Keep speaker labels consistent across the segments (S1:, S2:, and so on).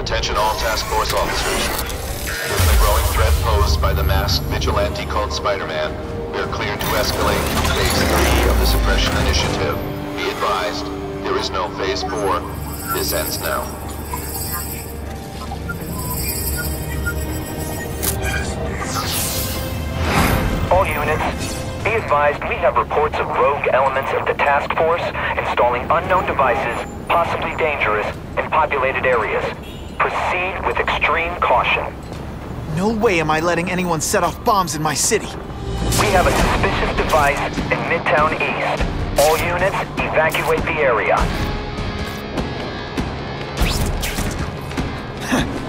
S1: Attention all task force officers. Given the growing threat posed by the masked vigilante called Spider-Man, we are cleared to escalate to Phase 3 of the Suppression Initiative. Be advised, there is no Phase 4. This ends now.
S2: All units, be advised we have reports of rogue elements of the task force installing unknown devices, possibly dangerous, in populated areas. Proceed with extreme caution.
S3: No way am I letting anyone set off bombs in my city.
S2: We have a suspicious device in Midtown East. All units, evacuate the area.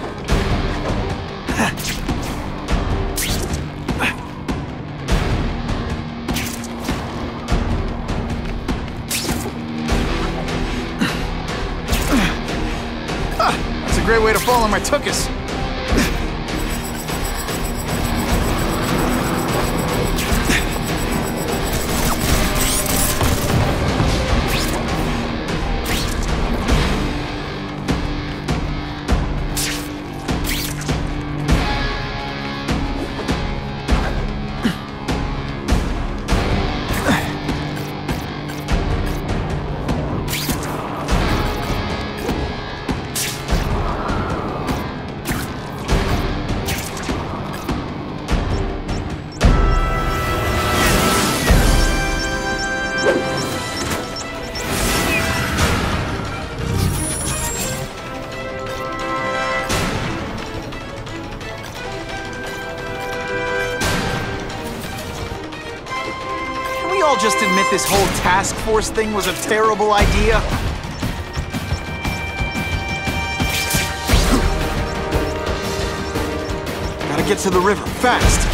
S3: great way to fall on my tuchus. Task force thing was a terrible idea? Gotta get to the river, fast!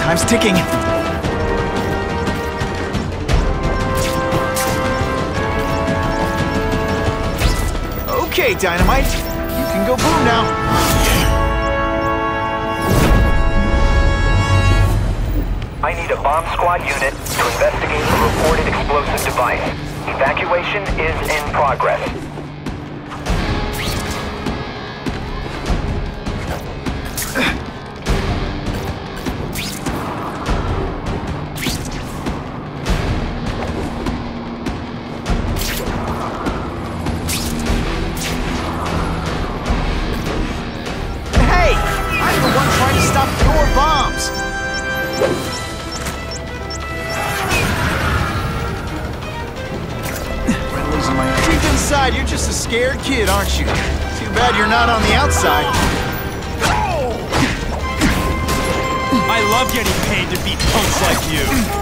S3: Time's ticking. Okay, Dynamite. You can go boom now.
S2: I need a bomb squad unit to investigate the reported explosive device. Evacuation is in progress.
S3: Inside, you're just a scared kid, aren't you? Too bad you're not on the outside.
S4: I love getting paid to beat punks like you.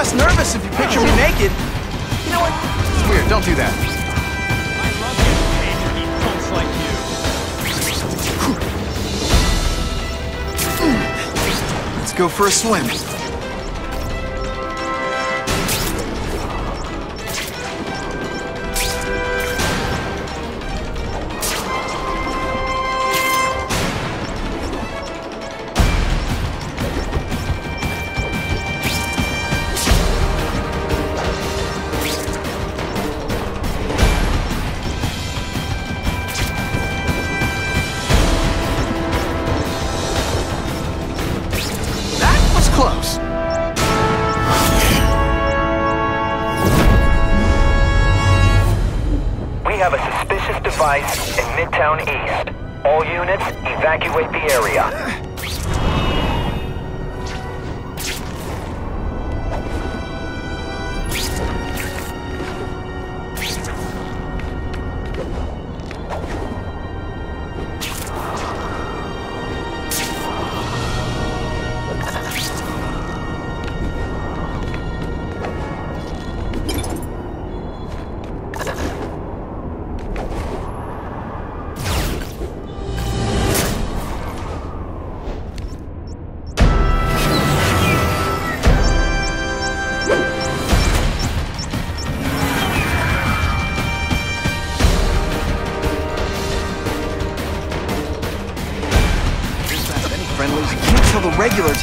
S3: Less nervous if you picture me naked. You know what? It's weird, don't do that.
S4: I love to beat punks like you.
S3: Let's go for a swim.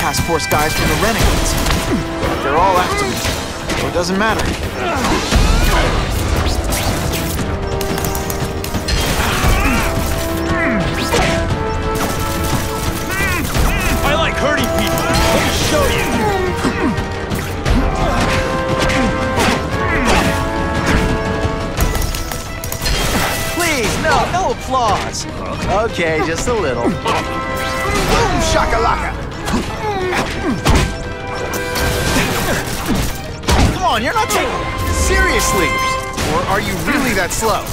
S3: Task force guys from the renegades. They're all after me, so it doesn't matter.
S4: I like hurting people. Let me show you.
S3: Please, no, no applause. Okay, just a little. Boom shakalaka! On, you're not taking seriously. Or are you really that slow?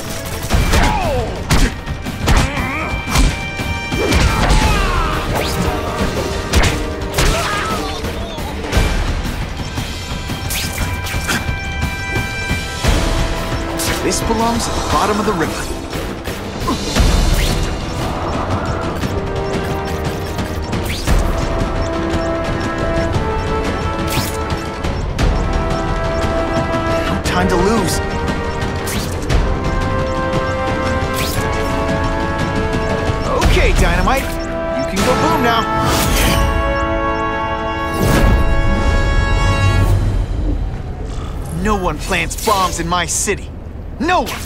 S3: This belongs at the bottom of the river. Time to lose. Okay, Dynamite. You can go boom now. No one plants bombs in my city. No one!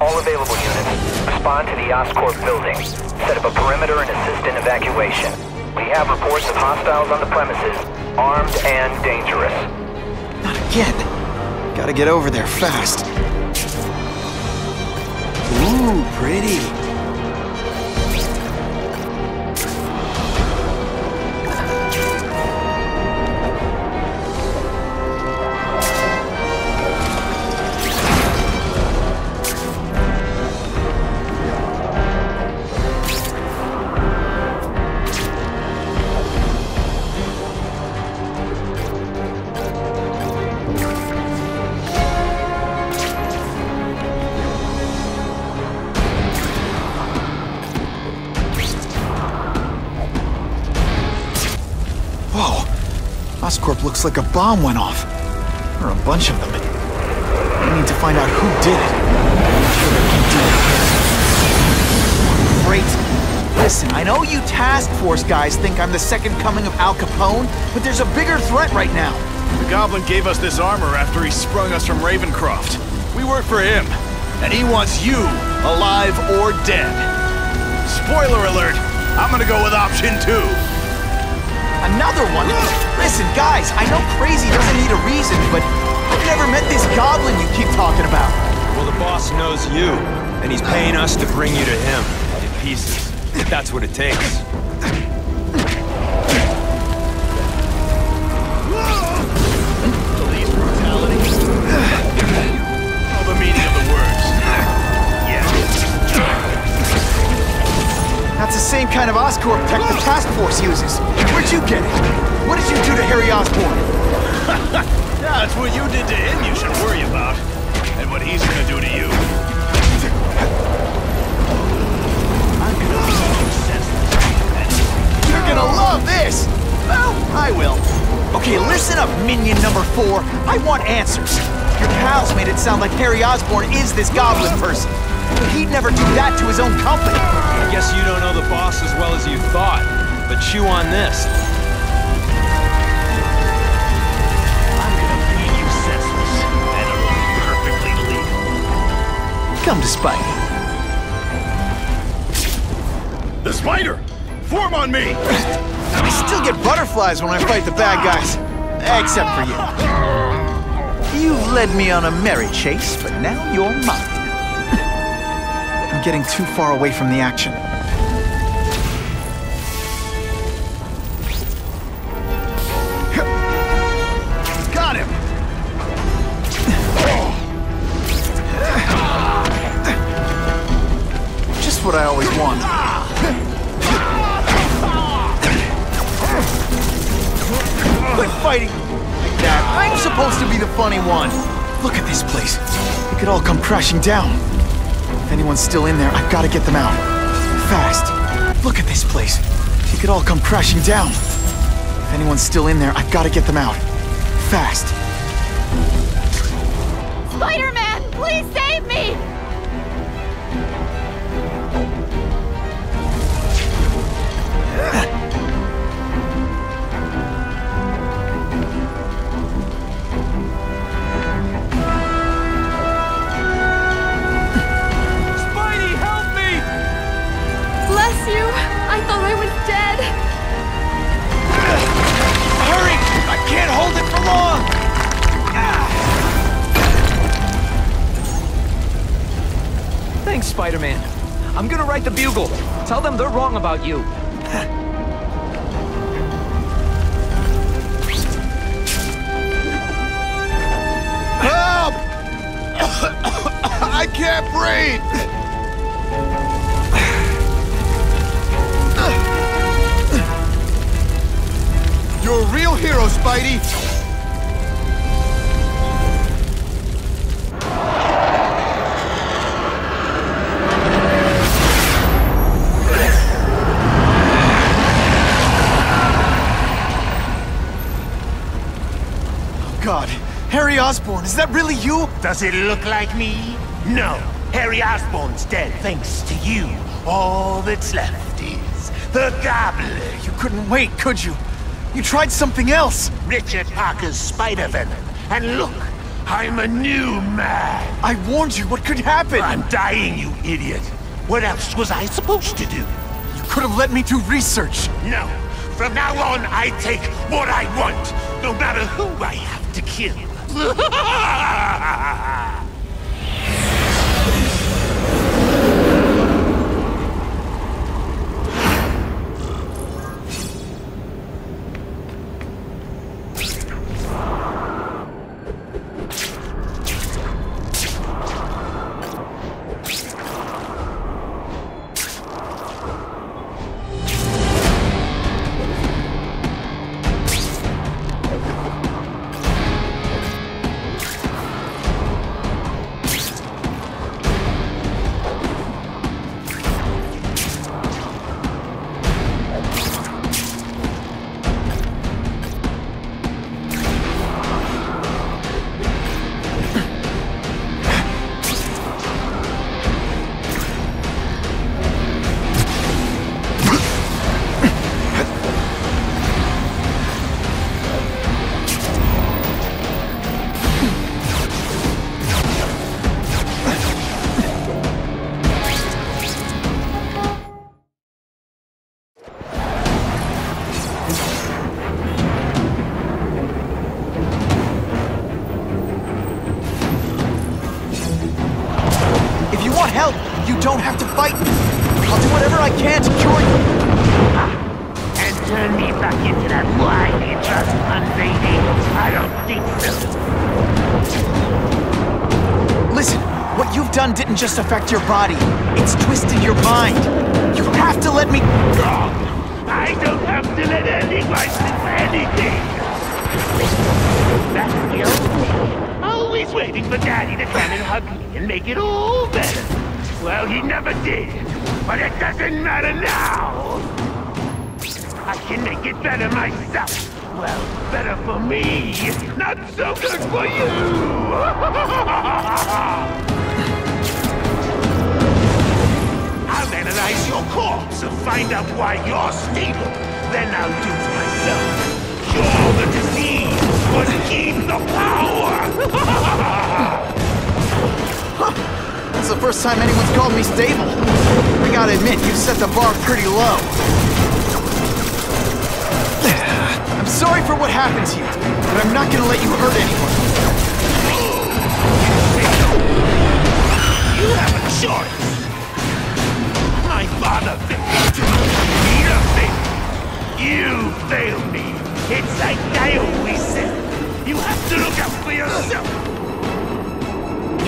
S2: All available units, respond to the Oscorp building. Set up a perimeter and assist in evacuation. We have reports of hostiles on the premises, armed and dangerous.
S3: Again. Gotta get over there fast. Ooh, pretty. Looks like a bomb went off. Or a bunch of them. I need to find out who did it. I'm sure they can do it. Great. Listen, I know you task force guys think I'm the second coming of Al Capone, but there's a bigger threat right now.
S5: The Goblin gave us this armor after he sprung us from Ravencroft. We work for him, and he wants you alive or dead. Spoiler alert, I'm gonna go with option two.
S3: Another one? Listen, guys, I know crazy doesn't need a reason, but I've never met this goblin you keep talking about.
S4: Well, the boss knows you, and he's paying us to bring you to him in pieces. That's what it takes.
S5: Police brutality.
S3: That's the same kind of Oscorp tech the task force uses. Where'd you get it? What did you do to Harry Osborn?
S5: Yeah, it's what you did to him you should worry about. And what he's gonna do to you. I'm gonna senseless.
S3: You're gonna love this! Well, I will. Okay, listen up, minion number four. I want answers. Your pals made it sound like Harry Osborn is this goblin person. But he'd never do that to his own company.
S4: I guess you don't know the boss as well as you thought, but chew on this.
S5: I'm gonna make you senseless. And it'll be perfectly legal.
S3: Come to Spidey.
S5: The spider! Form on me!
S3: I still get butterflies when I fight the bad guys. Except for you. You've led me on a merry chase, but now you're mine. Getting too far away from the action.
S5: Got him!
S3: Just what I always wanted. Quit fighting like that. I'm supposed to be the funny one. Look at this place. It could all come crashing down. If anyone's still in there, I've got to get them out. Fast. Look at this place. It could all come crashing down. If anyone's still in there, I've got to get them out. Fast.
S6: I'm gonna write the Bugle. Tell them they're wrong about you.
S7: Help! I can't breathe! You're a real hero, Spidey!
S3: Harry Osborn, is that really you?
S8: Does it look like me? No. Harry Osborn's dead thanks to you. All that's left is the Gobbler.
S3: You couldn't wait, could you? You tried something else.
S8: Richard Parker's spider venom. And look, I'm a new man.
S3: I warned you what could happen.
S8: I'm dying, you idiot. What else was I supposed to do?
S3: You could have let me do research.
S8: No. From now on, I take what I want, no matter who I have to kill.
S3: If you want help, you don't have to fight me. I'll do whatever I can to cure you.
S8: and turn me back into that blind interest baby? I don't think so.
S3: Listen, what you've done didn't just affect your body. It's twisted your mind. You have to let me...
S8: I don't have to let anyone do anything. That's guilty. Always waiting for Daddy to come and hug me and make it all better. Well, he never did. But it doesn't matter now. I can make it better myself. Well, better for me. Not so good for you. I'll analyze your corpse and find out why you're stable. Then I'll do to myself. Cure the disease, but keep the power!
S3: That's the first time anyone's called me stable. I gotta admit, you've set the bar pretty low. I'm sorry for what happened to you, but I'm not gonna let you hurt anyone.
S8: You have a choice. My father failed. Failed. You failed me. It's like I always said. You have to look out for yourself.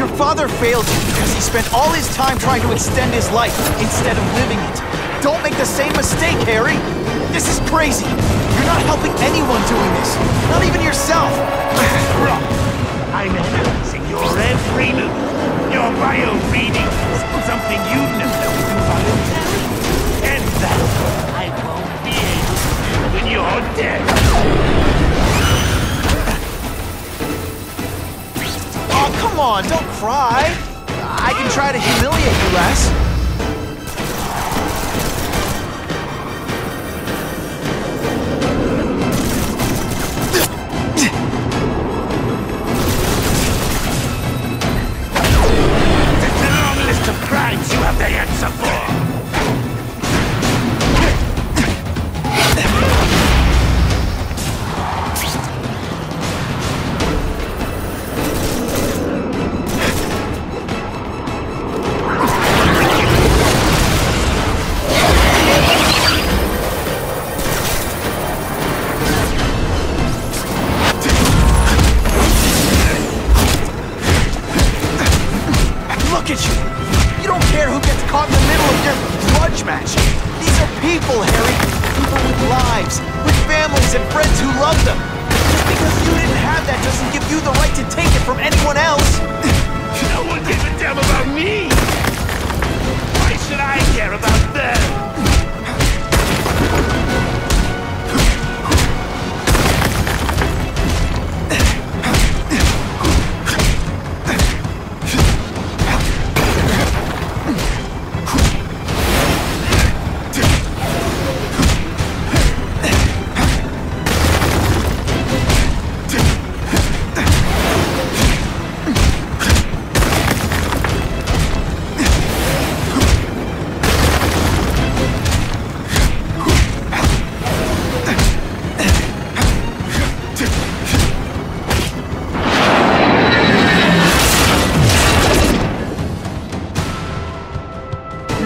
S3: Your father failed you because he spent all his time trying to extend his life instead of living it. Don't make the same mistake, Harry. This is crazy. You're not helping anyone doing this. Not even yourself.
S8: I'm analyzing your every move. Your bio readings. Something you'd never do voluntarily. And that I won't be able to do when you're dead.
S3: Oh, come on, don't cry. I can try to humiliate you less.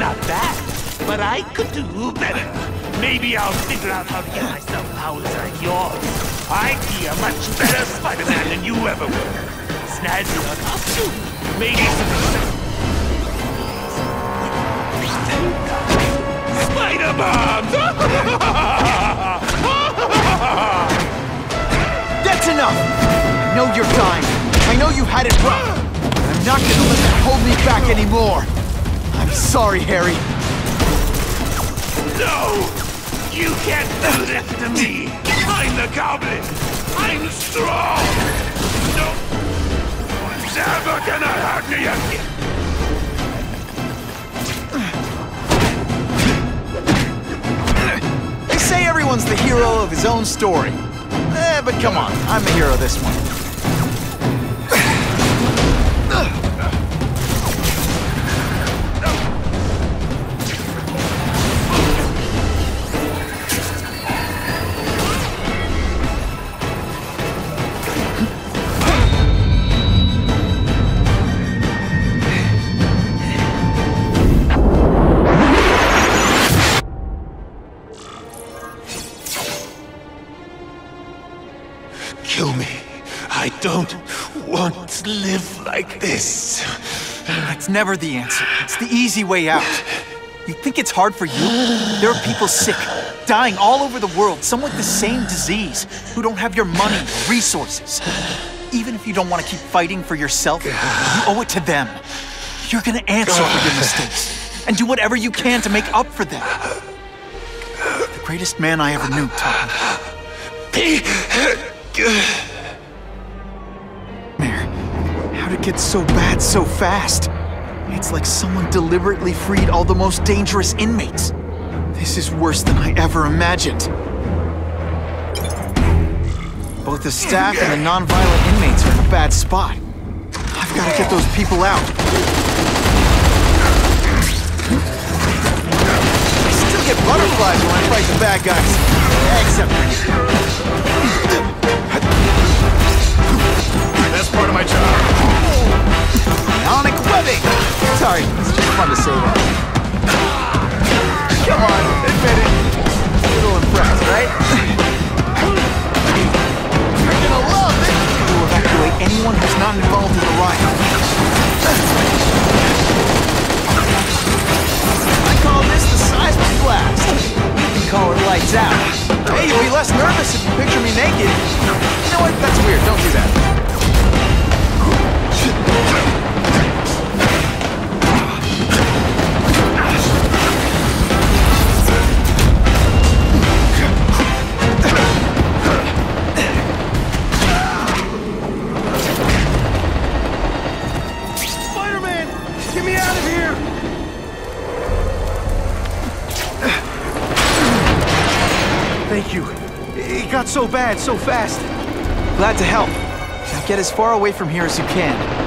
S8: Not bad, but I could do better. Maybe I'll figure out how to get myself powers like yours. I'd be a much better Spider-Man than you ever were. Snazzy on costume. Maybe some... Spider bombs!
S3: That's enough! I know you're dying. I know you had it rough. I'm not gonna let that hold me back anymore. Sorry, Harry.
S8: No! You can't do this to me! I'm the Goblin! I'm strong! No one's ever gonna hurt me again!
S3: They say everyone's the hero of his own story. Eh, but come on, I'm the hero of this one.
S8: Kill me. I don't want to live like this.
S3: That's never the answer. It's the easy way out. You think it's hard for you? There are people sick, dying all over the world, some with the same disease, who don't have your money or resources. Even if you don't want to keep fighting for yourself, you owe it to them. You're gonna answer for your mistakes and do whatever you can to make up for them. The greatest man I ever knew taught me. Mayor, how'd it get so bad so fast? It's like someone deliberately freed all the most dangerous inmates. This is worse than I ever imagined. Both the staff and the non-violent inmates are in a bad spot. I've got to get those people out. I still get butterflies when I fight the bad guys. Except
S7: my job.
S3: Ionic webbing! Sorry, it's just fun to say that. Come on, admit it. A little impressed, right? You're gonna love it! To evacuate anyone who's not involved in the riot. I call this the seismic blast. You can call it lights out. Hey, you'll be less nervous if you picture me naked. You know what? That's weird. Don't do that. So bad so fast. Glad to help. Now get as far away from here as you can.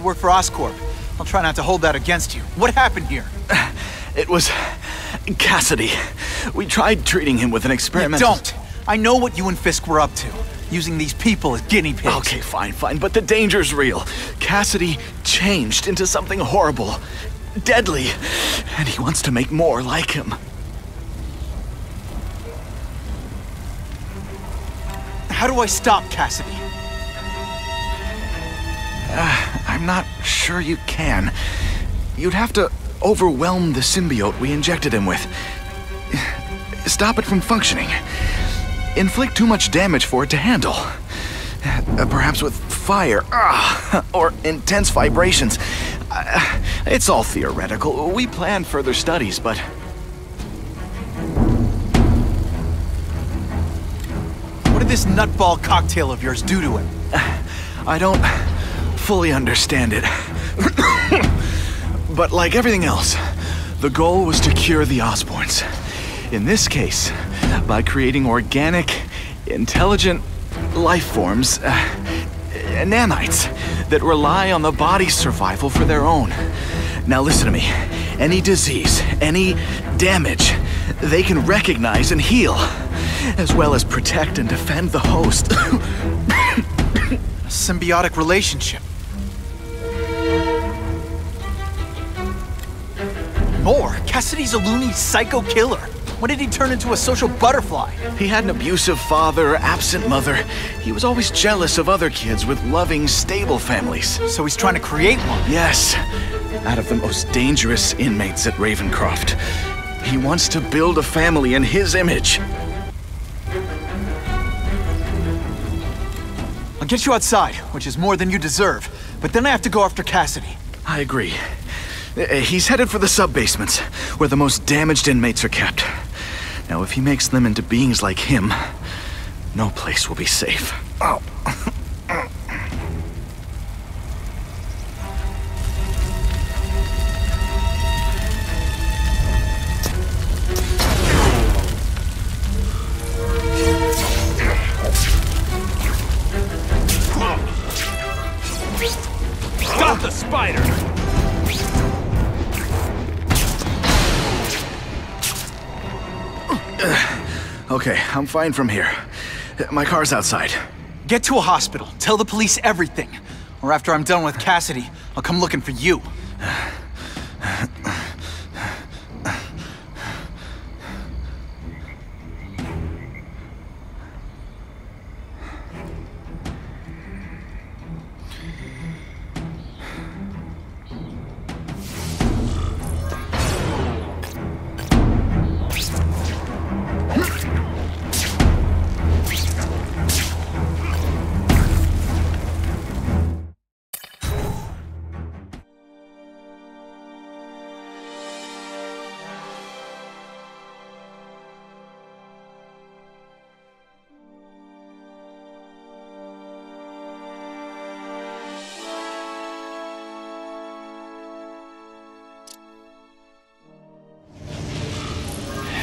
S3: You work for Oscorp. I'll try not to hold that against you. What happened here?
S7: It was Kasady. We tried treating him with an experiment.
S3: don't! I know what you and Fisk were up to. Using these people as guinea pigs.
S7: Okay, fine, fine, but the danger's real. Kasady changed into something horrible, deadly, and he wants to make more like him.
S3: How do I stop Kasady?
S7: I'm not sure you can. You'd have to overwhelm the symbiote we injected him with. Stop it from functioning. Inflict too much damage for it to handle. Uh, Perhaps with fire, ah, or intense vibrations. Uh, It's all theoretical. We plan further studies, but
S3: What did this nutball cocktail of yours do to him?
S7: I don't fully understand it. but like everything else, the goal was to cure the Osborns. In this case, by creating organic, intelligent life forms, uh, nanites, that rely on the body's survival for their own. Now listen to me. Any disease, any damage, they can recognize and heal, as well as protect and defend the host.
S3: Symbiotic relationship. More? Kasady's a loony psycho killer. When did he turn into a social butterfly?
S7: He had an abusive father, absent mother. He was always jealous of other kids with loving, stable families.
S3: So he's trying to create one.
S7: Yes, out of the most dangerous inmates at Ravencroft. He wants to build a family in his image.
S3: I'll get you outside, which is more than you deserve. But then I have to go after Kasady.
S7: I agree. Uh, He's headed for the sub-basements, where the most damaged inmates are kept. Now, if he makes them into beings like him, no place will be safe. Oh. Fine from here. My car's outside.
S3: Get to a hospital. Tell the police everything. Or after I'm done with Kasady, I'll come looking for you.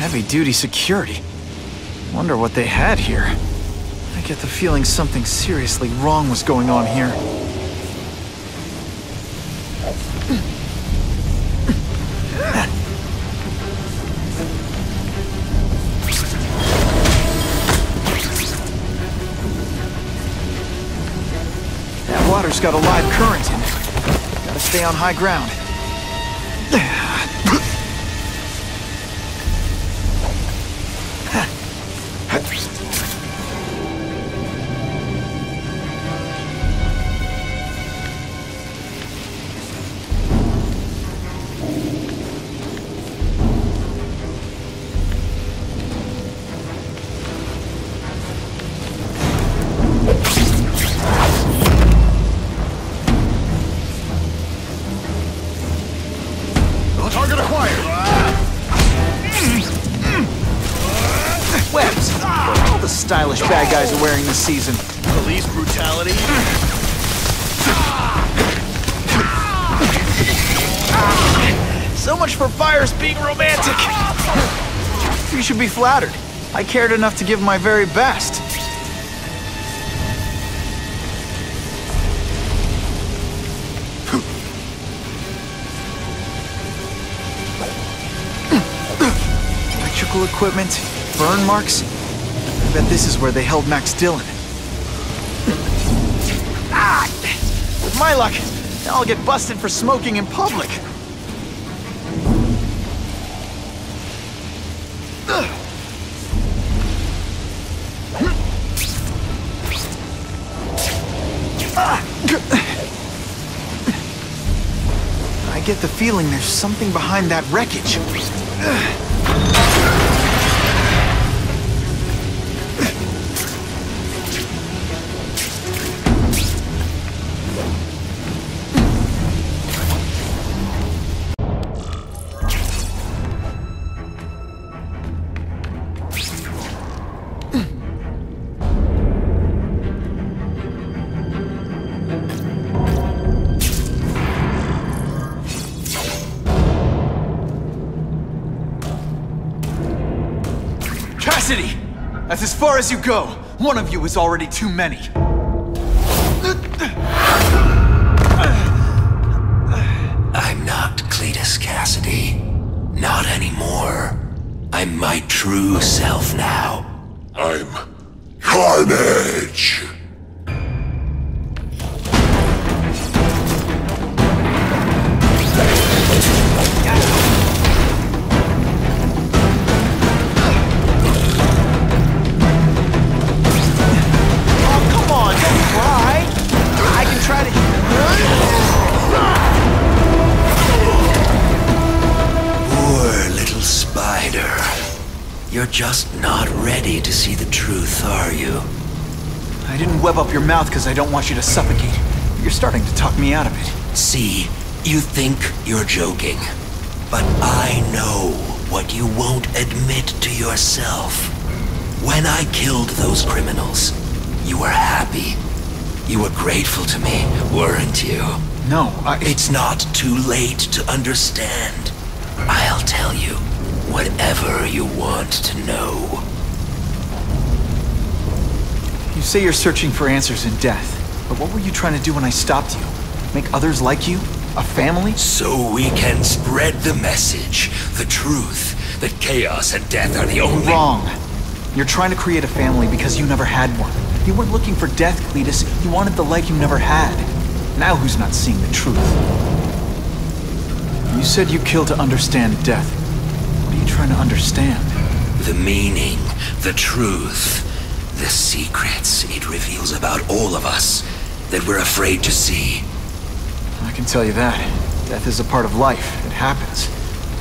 S3: Heavy duty security. Wonder what they had here. I get the feeling something seriously wrong was going on here. That water's got a live current in it. Gotta stay on high ground. Target acquired. Webs. All the stylish bad guys are wearing this season.
S7: Police brutality.
S3: So much for fires being romantic. You should be flattered. I cared enough to give my very best. Electrical equipment, burn marks. I bet this is where they held Max Dillon. Ah! With my luck, I'll get busted for smoking in public. I get the feeling there's something behind that wreckage. That's as far as you go. One of you is already too many. I don't want you to suffocate. You're starting to talk me out of it.
S9: See, you think you're joking. But I know what you won't admit to yourself. When I killed those criminals, you were happy. You were grateful to me, weren't you?
S3: No, I...
S9: It's not too late to understand. I'll tell you whatever you want to know.
S3: You say you're searching for answers in death. But what were you trying to do when I stopped you? Make others like you? A family?
S9: So we can spread the message, the truth, that chaos and death are the only...
S3: Wrong. You're trying to create a family because you never had one. You weren't looking for death, Cletus. You wanted the life you never had. Now who's not seeing the truth? You said you killed to understand death. What are you trying to understand?
S9: The meaning, the truth, the secrets it reveals about all of us that we're afraid to see.
S3: I can tell you that. Death is a part of life. It happens.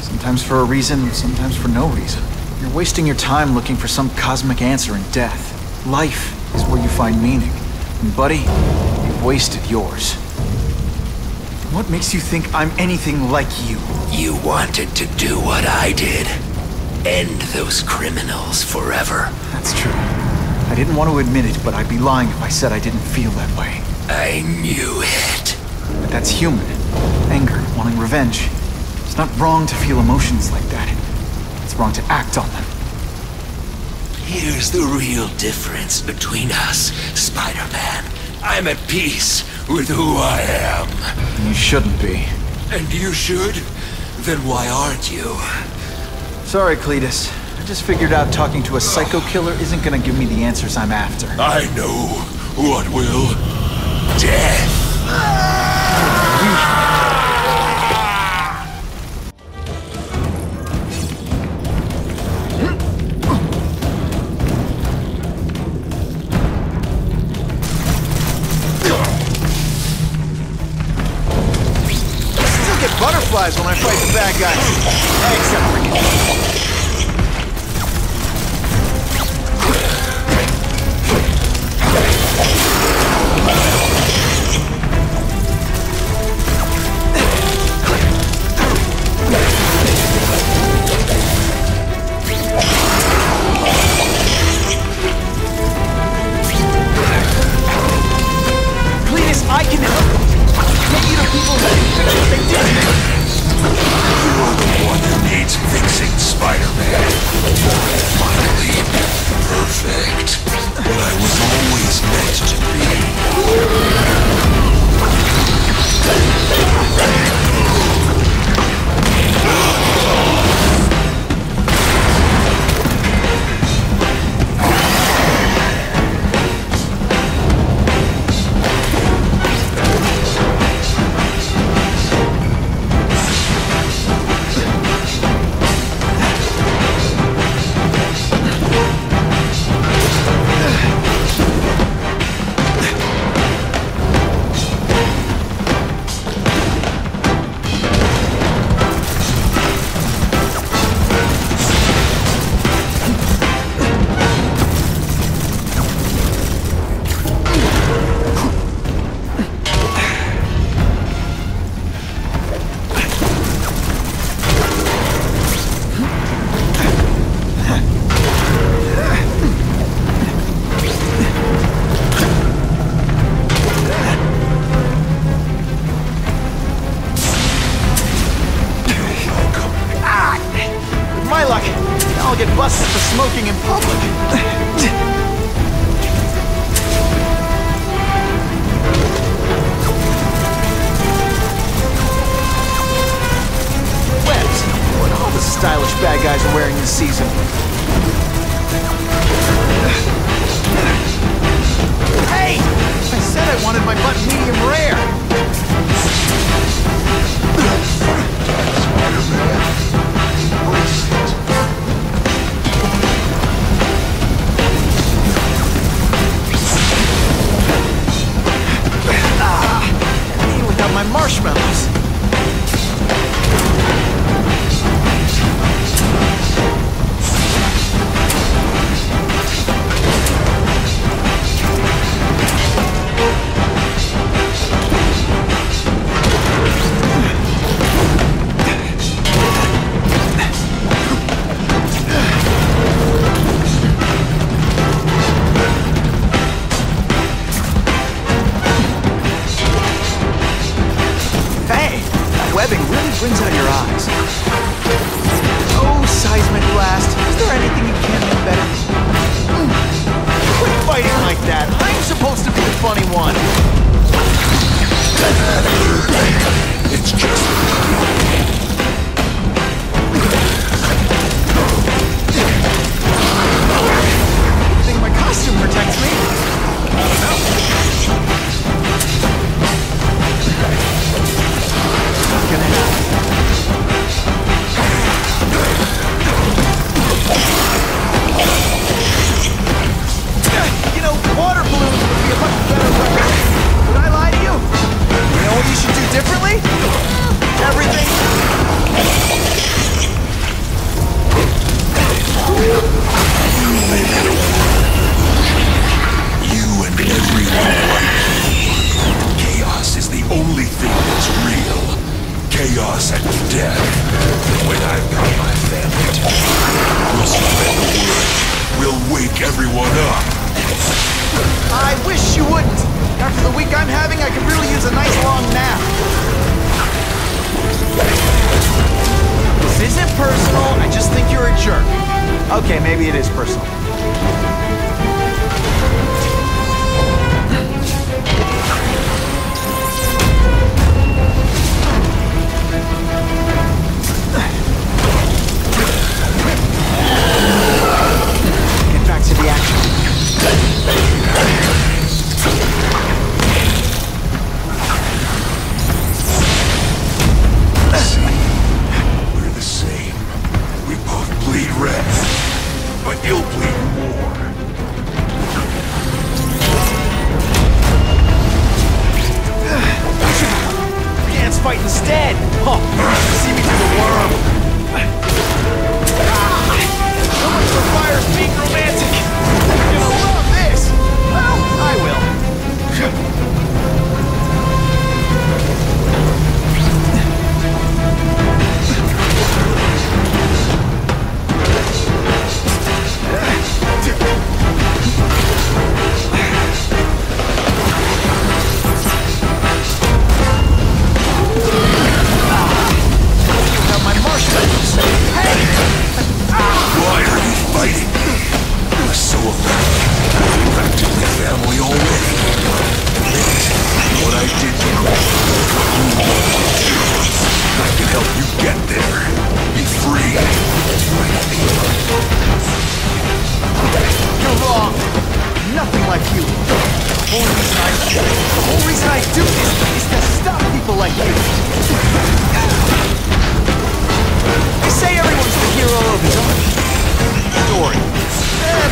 S3: Sometimes for a reason, sometimes for no reason. You're wasting your time looking for some cosmic answer in death. Life is where you find meaning. And buddy, you've wasted yours. What makes you think I'm anything like you?
S9: You wanted to do what I did. End those criminals forever.
S3: That's true. I didn't want to admit it, but I'd be lying if I said I didn't feel that way.
S9: I knew it.
S3: But that's human. Anger, wanting revenge. It's not wrong to feel emotions like that. It's wrong to act on them.
S9: Here's the real difference between us, Spider-Man. I'm at peace with who I am.
S3: You shouldn't be.
S9: And you should? Then why aren't you?
S3: Sorry, Cletus. I just figured out talking to a psycho killer isn't gonna give me the answers I'm after.
S10: I know what will.
S9: Death.
S3: I still get butterflies when I fight the bad guys. Except for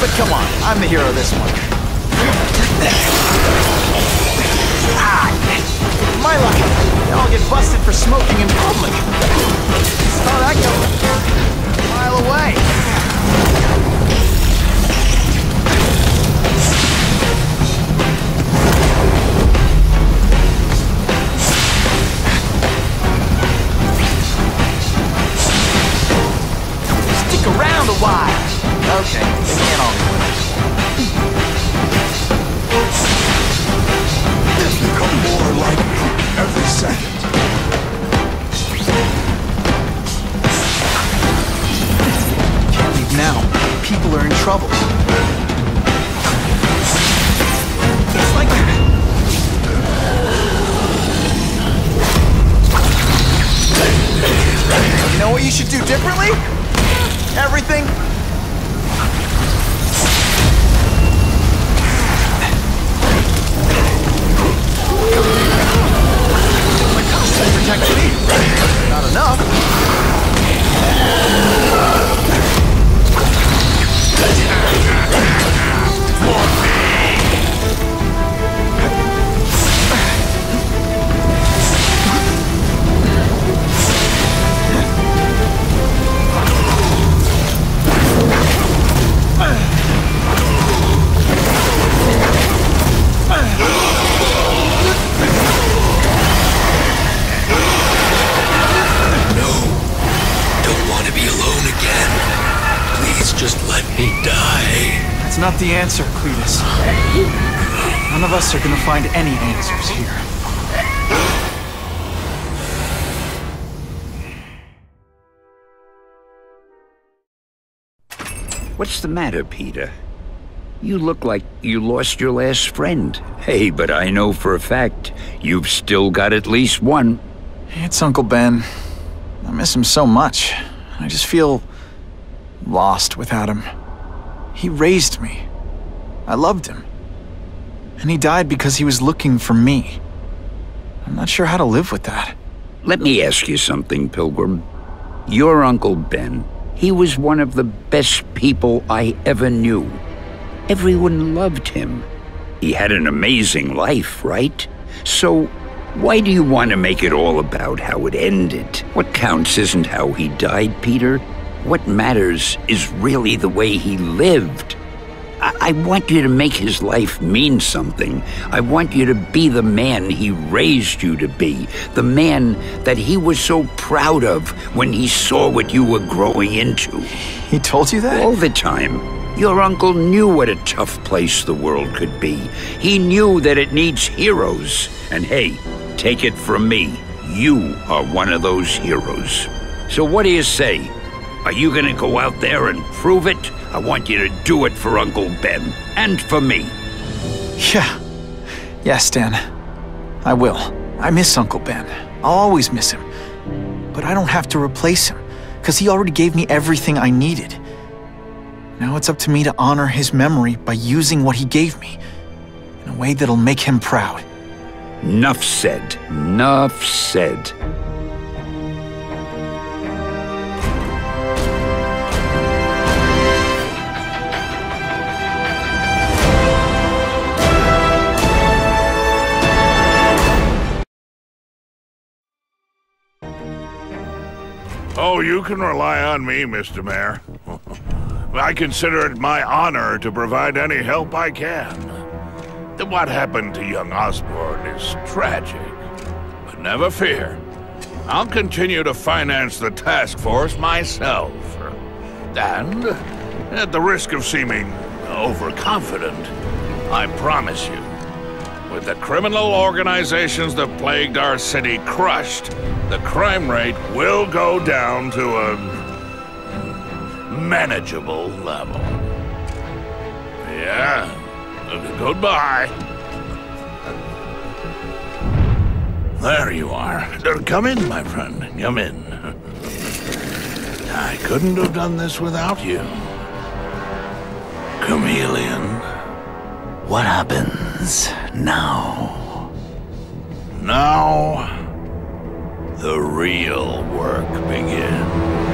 S10: But
S3: come on, I'm the hero this one. Ah, my luck! Now I'll get busted for smoking in public. Saw that go a mile away. Stick around Okay, they can't all
S10: more like me every second.
S3: Can't leave now. People are in trouble. You know what you should do differently? Everything us are gonna find any answers here.
S11: What's the matter, Peter? You look like you lost your last friend. Hey, but I know for a fact you've still got at least one.
S3: It's Uncle Ben. I miss him so much. I just feel lost without him. He raised me. I loved him. And he died because he was looking for me. I'm not sure how to live with that.
S11: Let me ask you something, Pilgrim. Your Uncle Ben, he was one of the best people I ever knew. Everyone loved him. He had an amazing life, right? So, why do you want to make it all about how it ended? What counts isn't how he died, Peter. What matters is really the way he lived. I, I want you to make his life mean something. I want you to be the man he raised you to be. The man that he was so proud of when he saw what you were growing into.
S3: He told you that?
S11: All the time. Your uncle knew what a tough place the world could be. He knew that it needs heroes. And hey, take it from me, you are one of those heroes. So what do you say? Are you gonna go out there and prove it? I want you to do it for Uncle Ben. And for me.
S3: Yeah. Yes, Stan. I will. I miss Uncle Ben. I'll always miss him. But I don't have to replace him, because he already gave me everything I needed. Now it's up to me to honor his memory by using what he gave me in a way that'll make him proud.
S11: Nuff said. Nuff said.
S8: Can rely on me, Mr. Mayor. I consider it my honor to provide any help I can. What happened to young Osborn is tragic. But never fear. I'll continue to finance the task force myself. And, at the risk of seeming overconfident, I promise you, with the criminal organizations that plagued our city crushed, the crime rate will go down to a manageable level. Yeah. Goodbye. There you are. Uh, Come in, my friend. Come in. I couldn't have done this without you. Chameleon.
S12: What happens now?
S8: Now, the real work begins.